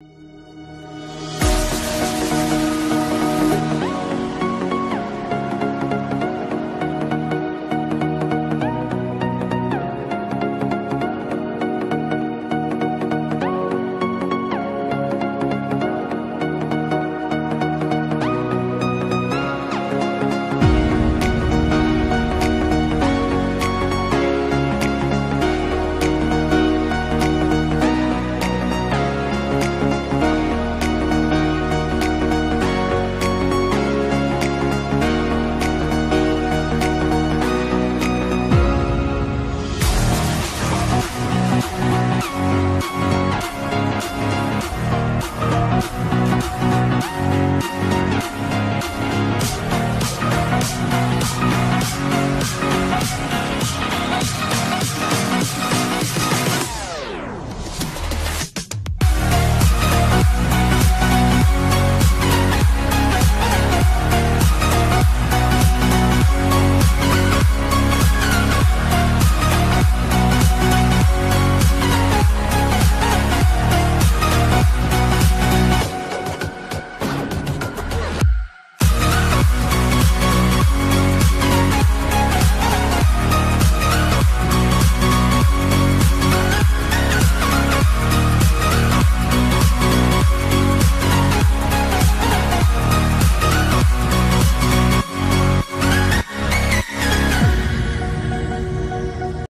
you